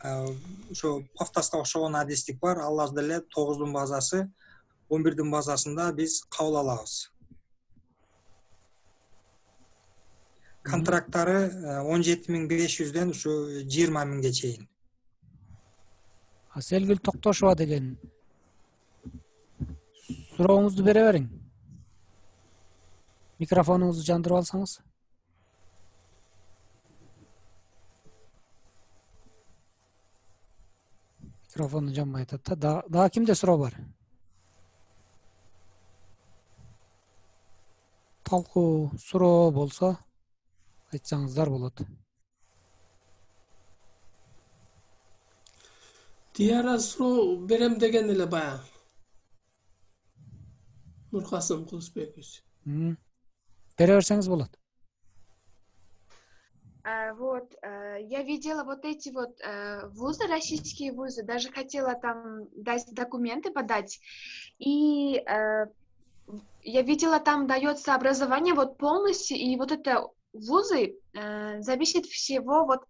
ошо повтаска окшогон адистик бар. Ал деле тогуздун базасы он бирдин базасында биз кабыл алабыз контракттары он жети миң беш жүздөн ушу жыйырма миңге чейин аселгүл токтошова деген сурооңузду бере бериң микрофонуңузду жандырып алсаңыз. Жанбай атат да дагы кимде суроо бар талкуу суроо болсо айтсаңыздар болот дияра суроо берем деген эле баягы нуркасым кылычбекович бере берсеңиз болот Вот, э, я видела вот эти вот э, вузы, российские вузы, даже хотела там дать документы подать, и э, я видела, там дается образование вот полностью, и вот это вузы зависит всего вот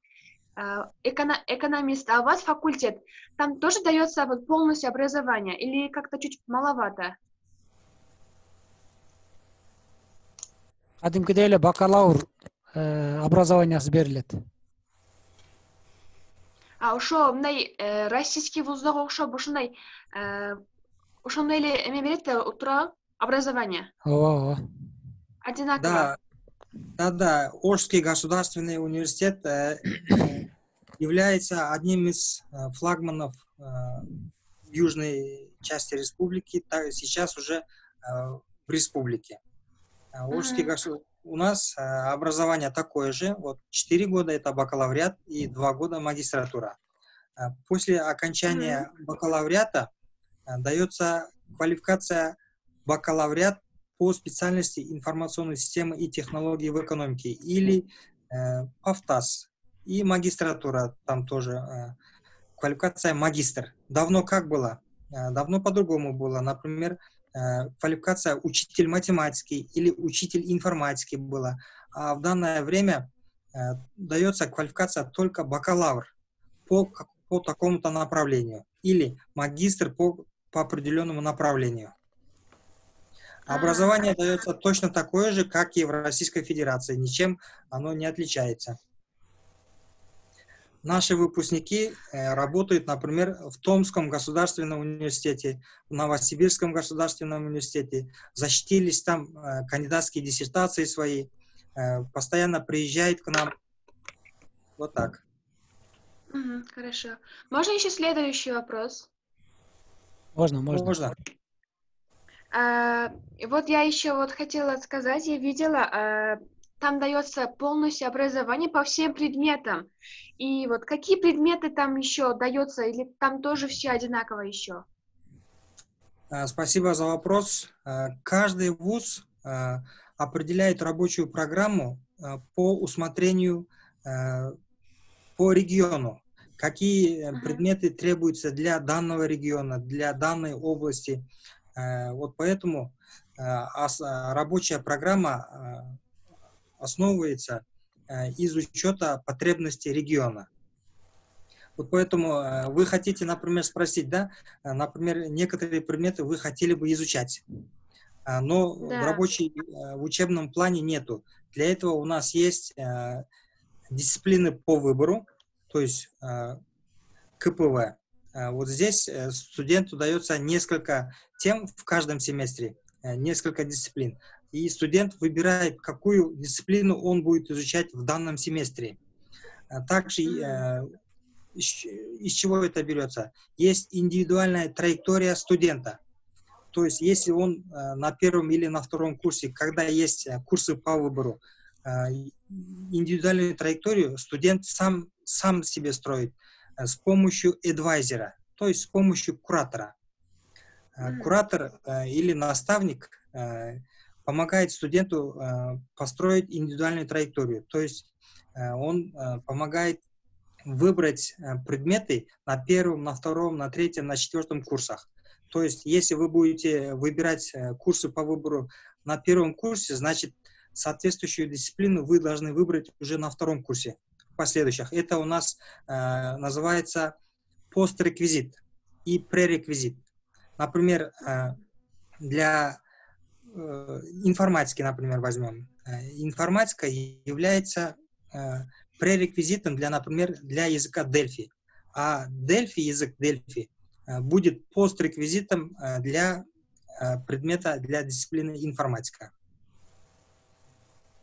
э, эконо- экономист, а у вас факультет, там тоже дается вот полностью образование или как-то чуть маловато? кадимкидей эле бакалавр образованиясы берилет А ошо мындай э, российский вуздага окшоп ушундай э, ошондой эле эме берет да туура образование ооба ооба одинаково Да, да, да. Ожский государственный университет э, является одним из э, флагманов э, южной части республики, та- сейчас уже э, в республике. А Ожский Мгм. госу- У нас э, образование такое же, вот 4 года это бакалавриат и 2 года магистратура. А После окончания бакалавриата э, дается квалификация бакалавриат по специальности информационной системы и технологии в экономике или э, ПАФТАС. И магистратура там тоже э, квалификация магистр. Давно как было? Э, давно по-другому было. Например, э, квалификация учитель математики или учитель информатики была. А в данное время э, дается квалификация только бакалавр по, по такому-то направлению или магистр по, по определенному направлению. А. Образование дается точно такое же, как и в Российской Федерации. Ничем оно не отличается. Наши выпускники э, работают, например, в Томском государственном университете, в Новосибирском государственном университете, защитились там э, кандидатские диссертации свои, э, постоянно приезжают к нам. Вот так. Хорошо можно еще следующий вопрос можно можно Можно. А, вот я еще вот хотела сказать, я видела, а, там дается полностью образование по всем предметам. И вот какие предметы там еще дается, или там тоже все одинаково еще? Э, Спасибо за вопрос. Э, Каждый вуз э, определяет рабочую программу по усмотрению по региону. Какие э, Ага. предметы требуются для данного региона, для данной области. Э, Вот поэтому рабочая программа основывается э, из учета потребностей региона. Вот поэтому э, вы хотите, например, спросить, да, э, например, некоторые предметы вы хотели бы изучать, но в Да. рабочей, э, в учебном плане нету. Для этого у нас есть дисциплины по выбору, то есть КПВ. Вот здесь студенту дается несколько тем в каждом семестре, несколько дисциплин. И студент выбирает, какую дисциплину он будет изучать в данном семестре. А Также э, из чего это берется? Есть индивидуальная траектория студента. То есть, если он э, на первом или на втором курсе, когда есть э, курсы по выбору, индивидуальную траекторию студент сам, сам себе строит с помощью адвайзера, то есть с помощью куратора. Куратор или наставник помогает студенту э, построить индивидуальную траекторию, то есть э, он э, помогает выбрать предметы на первом, на втором, на третьем, на четвертом курсах. То есть, если вы будете выбирать курсы по выбору на первом курсе, значит, соответствующую дисциплину вы должны выбрать уже на втором курсе, последующих. Это у нас э, называется постреквизит и пререквизит. Например, э, для информатики, например, возьмем. Э, Информатика является э, пререквизитом для, например, для языка Дельфи. а дельфи язык дельфи э, будет постреквизитом э, для э, предмета для дисциплины информатика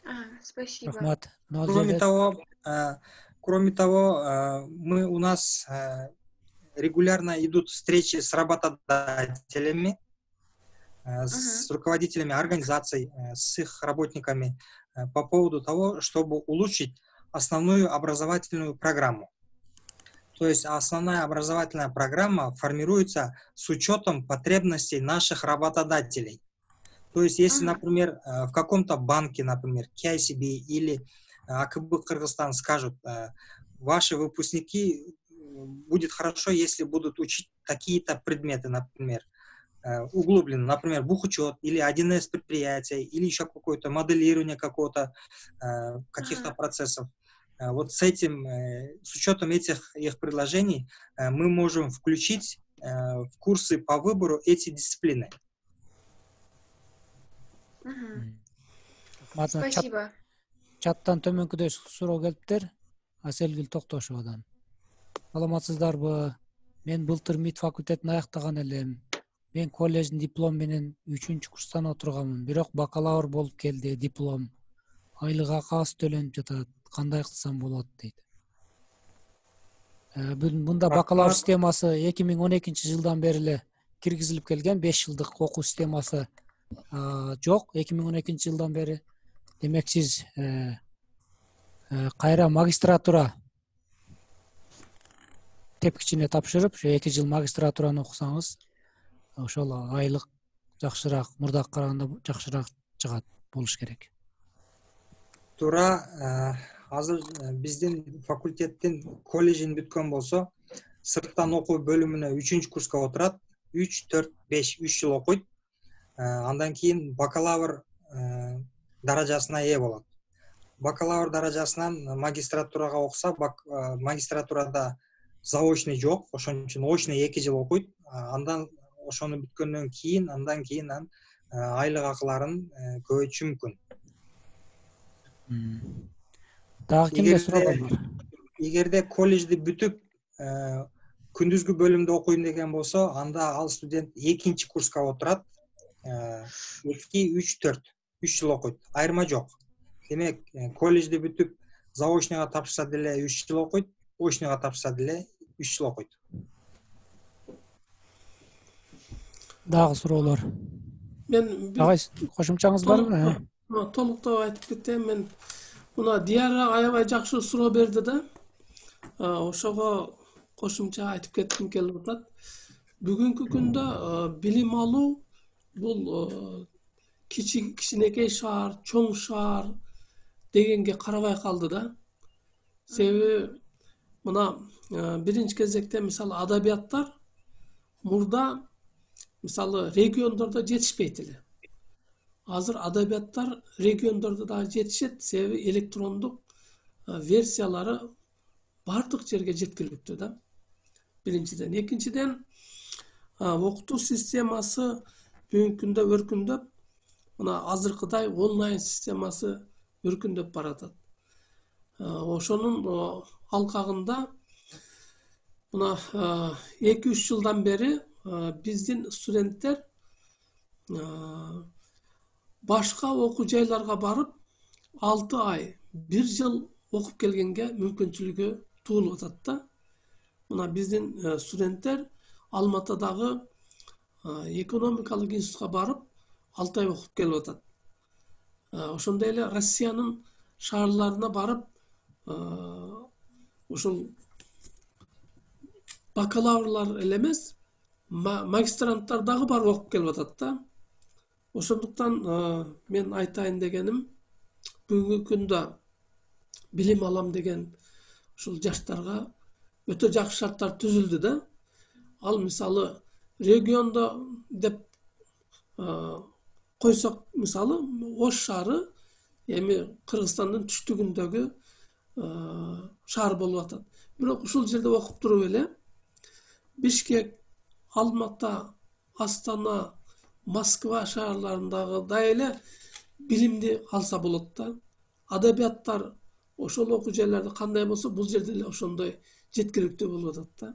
А, спасибо. рахмат мына кроме жерде того э, кроме того э, мы у нас э, регулярно идут встречи с работодателями э, с руководителями организаций э, с их работниками э, по поводу того чтобы улучшить основную образовательную программу. То есть основная образовательная программа формируется с учетом потребностей наших работодателей. То есть, если, например, э, в каком-то банке, например, KICB или э, АКБ Кыргызстан скажут, э, ваши выпускники э, будет хорошо, если будут учить такие-то предметы, например, э, углубленно, например, бухучет или 1С предприятия, или еще какое-то моделирование какого-то, э, каких-то Ага. процессов. Э, Вот с этим, э, с учетом этих их предложений, э, мы можем включить э, в курсы по выбору эти дисциплины. Чат- Спасибо. чаттан төмөнкүдөй суроо келиптир аселгүл токтошевадан саламатсыздарбы мен былтыр мид факультетин аяктаган элем мен колледждин диплом менен үчүнчү курстан отурганмын бирок бакалавр болуп келди диплом айлык акы аз төлөнүп жатат кандай кылсам болот дейт мында бакалавр системасы эки миң он экинчи жылдан бери эле киргизилип келген беш жылдык окуу системасы жок эки миң он экинчи жылдан бери демек сиз кайра магистратура тепкичине тапшырып ушу эки жыл магистратураны окусаңыз ошол айлык жакшыраак мурдакка караганда жакшыраак чыгат болуш керек. Туура э, азыр э, биздин факультеттин колледжин бүткөн болсо сырттан окуу бөлүмүнө үчүнчү курска отурат үч төрт беш үч жыл окуйт. Э, андан кийин бакалавр даражасына ээ болот. Бакалавр даражасынан магистратурага окуса магистратурада заочный жок ошон үчүн очный эки жыл окуйт. Андан ошону бүткөндөн кийин андан кийин анан э, айлык акыларын э, көбөйтүшү мүмкүн. Дагы кимде суроолор бар? эгерде колледжди бүтүп э, күндүзгү бөлүмдө окуйм деген болсо анда ал студент экинчи курска отурат эки үч төрт үч жыл окуйт. Айырма жок. Демек колледжди бүтүп заочныйга тапшырса деле үч жыл окуйт очныйга тапшырса деле үч жыл окуйт. дагы суроолор мен бир агай кошумчаңыз барбы Э, Толук- толуктап айтып кетейин мен мына дияра аябай жакшы суроо берди да А, ошого кошумча айтып кетким келип атат бүгүнкү күндө а, билим алуу бул а, кичи кичинекей шаар чоң шаар дегенге карабай калды да себеби мына а, биринчи кезекте мисалы адабияттар мурда мисалы региондордо жетишпейт эле азыр адабияттар региондордо дагы жетишет себеби электрондук версиялары баардык жерге жеткиликтүү да. Биринчиден экинчиден окутуу системасы бүгүнкү күндө өркүндөп мына азыркыдай онлайн системасы өркүндөп баратат ошонун алкагында мына эки үч жылдан бери биздин студенттер башка окуу жайларга барып алты ай бир жыл окуп келгенге мүмкүнчүлүгү туулуп атат да мына биздин студенттер алматыдагы экономикалык институтка барып алты ай окуп келип атат ошондой эле россиянын шаарларына барып ушул бакалаврлар эле эмес магистранттар дагы барып окуп келип атат да ошондуктан мен айтайын дегеним бүгүнкү күндө билим алам деген ушул жаштарга өтө жакшы шарттар түзүлдү да. Ал мисалы региондо деп койсок мисалы ош шаары эми кыргызстандын түштүгүндөгү шаар болуп атат бирок ушул жерде окуп туруп эле бишкек алмата астана москва шаарларындагыдай эле билимди алса болот да адабияттар ошол окуу жайларда кандай болсо бул жерде эле ошондой жеткиликтүү болуп атат да.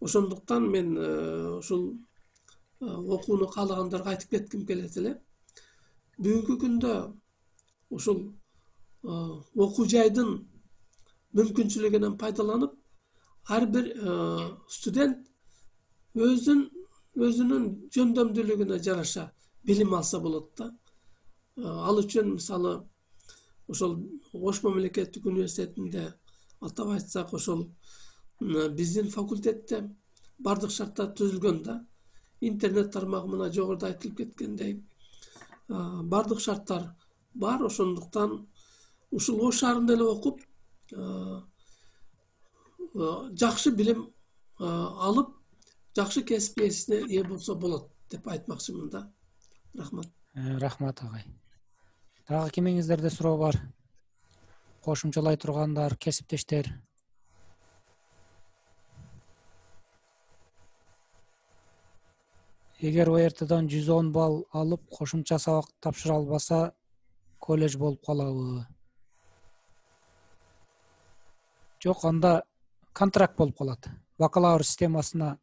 Ошондуктан мен ушул окууну каалагандарга айтып кетким келет эле. Бүгүнкү күндө ушул окуу жайдын мүмкүнчүлүгүнөн пайдаланып ар бир студент өзүн өзүнүн жөндөмдүүлүгүнө жараша билим алса болот да ал үчүн мисалы ошол ош мамлекеттик университетинде атап айтсак ошол биздин факультетте баардык шарттар түзүлгөн да интернет тармагы мына жогоруда айтылып кеткендей баардык шарттар бар ошондуктан ушул ош шаарында эле окуп жакшы билим алып жакшы кесип ээсине ээ болсо болот деп айтмакчымын да. Рахмат. Э, рахмат агай дагы кимиңиздерде суроо бар. Кошумчалай тургандар кесиптештер эгер ортдон жүз он балл алып кошумча сабак тапшыра албаса колледж болуп калабы жок анда контракт болуп калат бакалавр системасына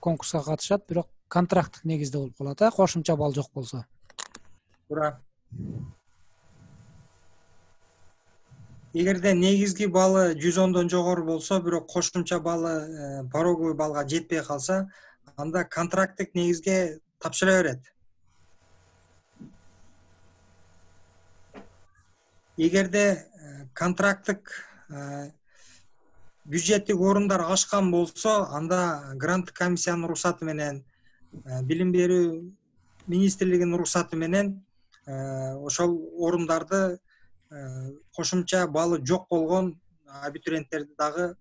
конкурска катышат бирок контракттык негизде болуп калат э кошумча балл жок болсо туура эгерде негизги баллы жүз ондон жогору болсо бирок кошумча баллы э, пороговый баллга жетпей калса анда контракттык негизге тапшыра берет эгерде э, контракттык э, бюджеттик орундар ашкан болсо анда гранттык комиссиянын уруксаты менен э, билим берүү министрлигинин уруксаты менен э, ошол орундарды э, кошумча баллы жок болгон абитуриенттерди дагы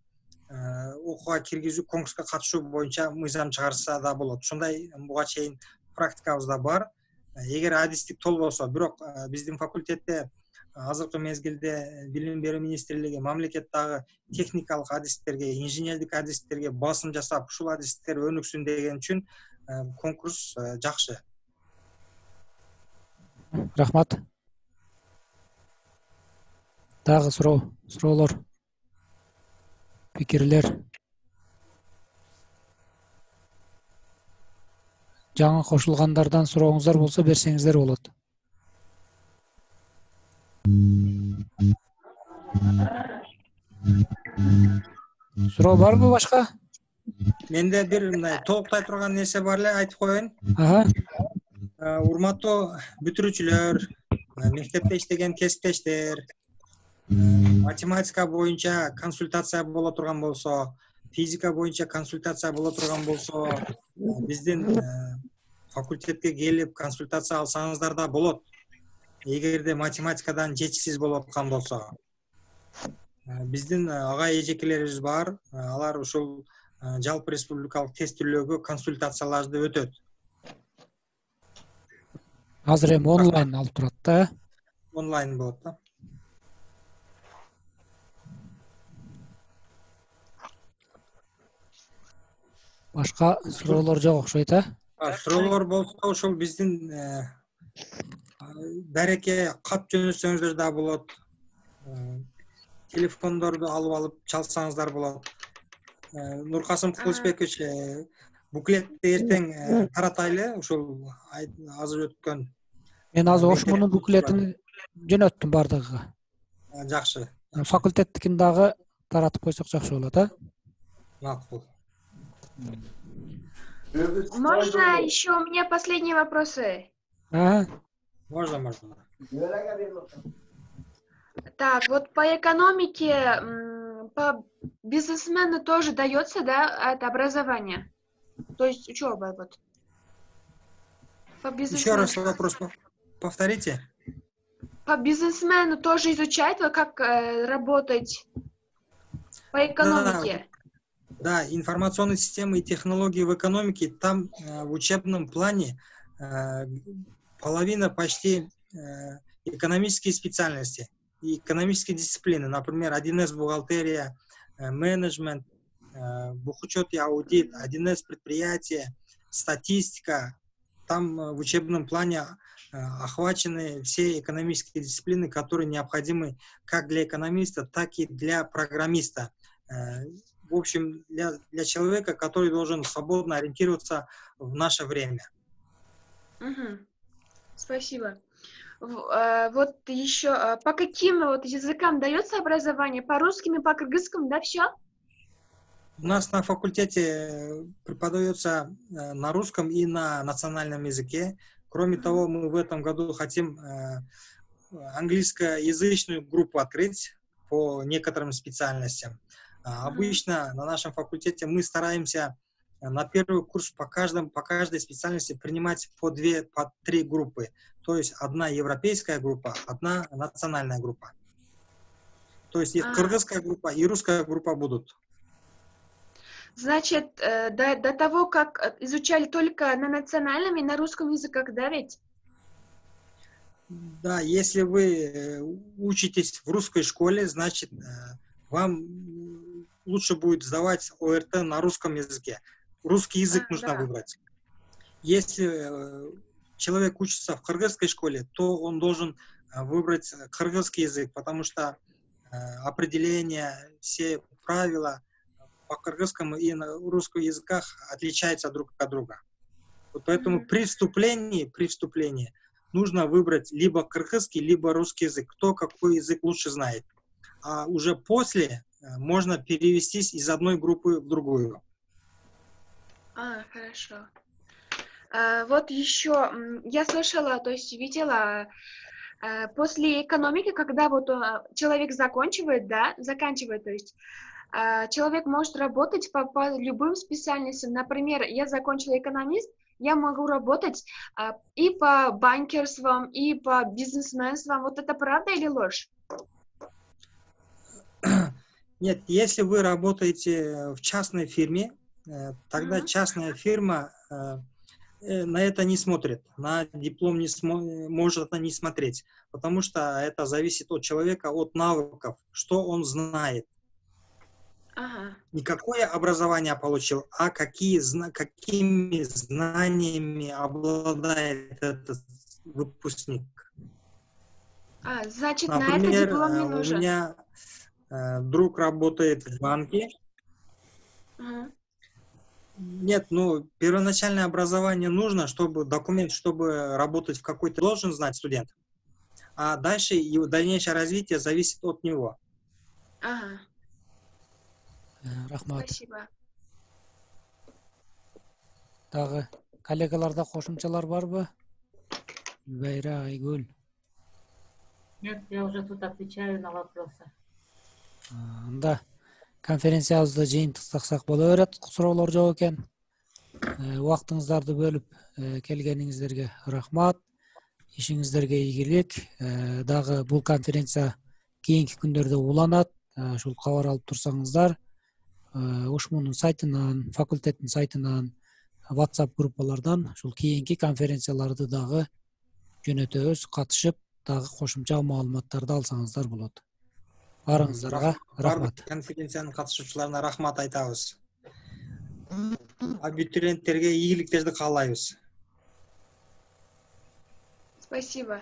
окууга киргизүү конкурска катышуу боюнча мыйзам чыгарса да болот ушундай буга чейин практикабызда бар. Эгер адистик толбосо бирок биздин факультетте азыркы мезгилде билим берүү министрлиги мамлекеттагы техникалык адистерге инженердик адистерге басым жасап ушул адистер өнүксүн деген үчүн э, конкурс э, жакшы. Рахмат. Дагы суроо суроолор пикирлер. Жаңы кошулгандардан сурооңуздар болсо берсеңиздер болот. Суроо барбы башка менде бир мындай толуктай турган нерсе бар эле айтып коеюн урматтуу бүтүрүүчүлөр мектепте иштеген кесиптештер математика боюнча консультация боло турган болсо физика боюнча консультация боло турган болсо биздин факультетке келип консультация алсаңыздар да болот эгерде математикадан жетишсиз болуп аткан болсо э, биздин э, агай эжекелерибиз бар. Э, алар ушул жалпы республикалык тестилөөгө консультацияларды өтөт. Азыр эми онлайн алып турат да? Онлайн болот да. Башка суроолор жок окшойт э суроолор болсо ушул биздин дареке кат жөнөтсөңүздөр да болот телефондорду алып алып чалсаңыздар болот нуркасым кылычбекович буклетти эртең таратайлы ушул азыр өткөн мен азыр ошмунун буклетин жөнөттүм баардыгыга жакшы факультеттикин дагы таратып койсок жакшы болот э макул можно еще у меня последние вопросы? Можно можно так вот по экономике по бизнесмену тоже дается да это образование? То есть учеба вот? По еще раз вопрос повторите. По бизнесмену тоже изучать вот как э, работать по экономике? Да, информационные системы и технологии в экономике там э, в учебном плане э, половина почти э, экономические специальности экономические дисциплины. Например, 1С бухгалтерия, э, менеджмент, э, бухучет и аудит, 1С предприятие, статистика. Там в учебном плане охвачены все экономические дисциплины, которые необходимы как для экономиста, так и для программиста. в общем, для, для человека, который должен свободно ориентироваться в наше время. Мгм. Спасибо. Э, Вот еще э, по каким вот языкам дается образование? По русским и по кыргызскому, да, все? У нас на факультете э, преподается на русском и на национальном языке. Кроме того, мы в этом году хотим английскоязычную группу открыть по некоторым специальностям. А, Обычно на нашем факультете мы стараемся на первый курс по, каждому, по каждой специальности принимать по две, по три группы. То есть одна европейская группа, одна национальная группа. То есть и А. кыргызская группа, и русская группа будут. Значит, э, до, до того, как э, изучали только на национальном и на русском языках, да, ведь? Да, если вы э, учитесь в русской школе, значит, вам лучше будет сдавать ОРТ на русском языке. Русский язык А, нужно да. выбрать. Если э, человек учится в кыргызской школе, то он должен э, выбрать э, кыргызский язык, потому что определения, все правила по кыргызскому и на русском языках отличаются друг от друга. Вот поэтому Мгм. при вступлении, при вступлении нужно выбрать либо кыргызский, либо русский язык, кто какой язык лучше знает. А уже после можно перевестись из одной группы в другую. А, хорошо. А, вот еще я слышала, то есть видела, э, после экономики, когда вот э, человек заканчивает, да, заканчивает, то есть а, человек может работать по, по любым специальностям. Например, я закончила экономист, я могу работать а, и по банкерствам, и по бизнесменствам. Вот это правда или ложь? Нет, если вы работаете в частной фирме, тогда Мгм. частная фирма э, э, на это не смотрит, на диплом не смо- может она не смотреть, потому что это зависит от человека, от навыков, что он знает. Ага. Не какое образование получил, а какие, какими знаниями обладает этот выпускник. А, значит, на это Например, диплом не э, у нужен. меня э, друг работает в банке. Ага. Нет, ну, первоначальное образование нужно, чтобы документ, чтобы работать в какой-то, должен знать студент. А дальше его дальнейшее развитие зависит от него. Ага. Э, рахмат Спасибо. дагы коллегаларда кошумчалар барбы гүлбайра айгүл Нет, я уже тут отвечаю на вопросы. А, анда конференциябызды жыйынтыктасак боло берет суроолор жок экен Э, убактыңыздарды бөлүп э, келгениңиздерге рахмат. Ишиңиздерге ийгилик Э, дагы бул конференция кийинки күндөрдө уланат ушул кабар алып турсаңыздар ушмунун сайтынан факультеттин сайтынан whatsapp группалардан ушул кийинки конференцияларды дагы жөнөтөбүз катышып дагы кошумча маалыматтарды алсаңыздар болот баарыңыздарга рахмат Барлық конференциянын катышуучуларына рахмат айтабыз. Абитуриенттерге ийгиликтерди каалайбыз. Спасибо.